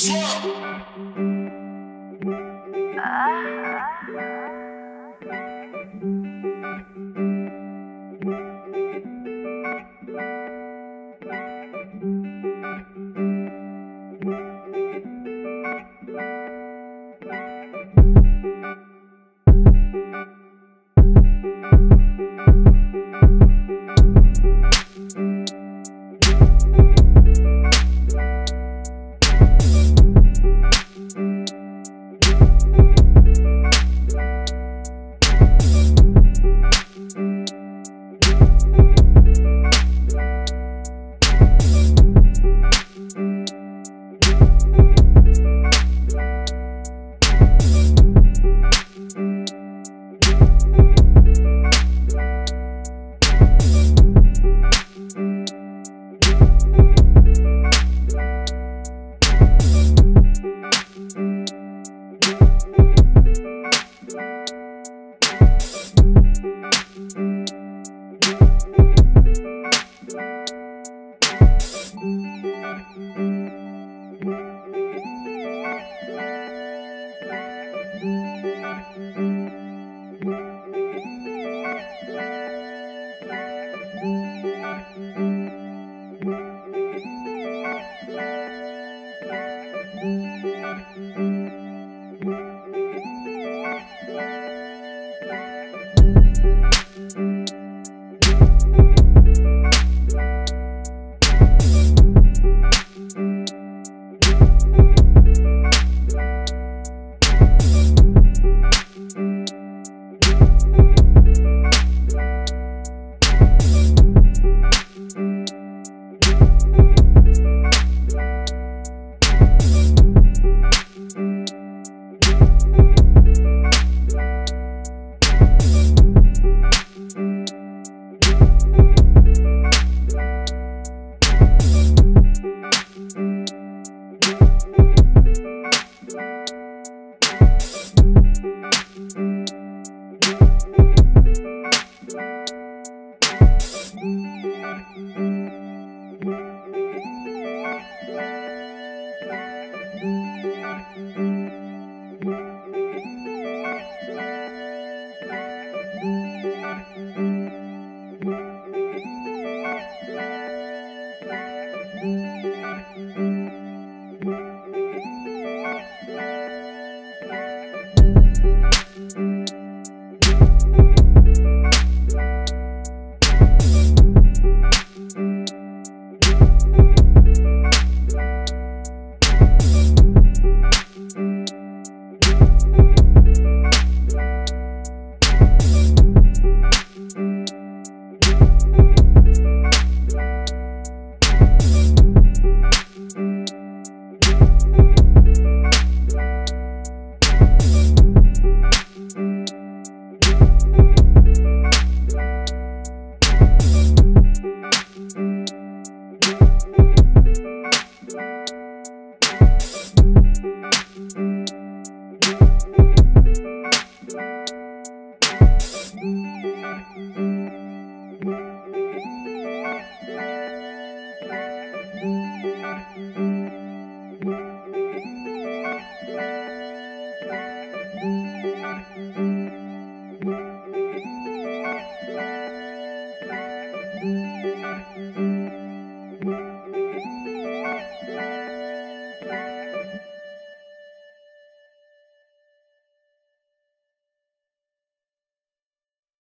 Slow. Uh. Ah.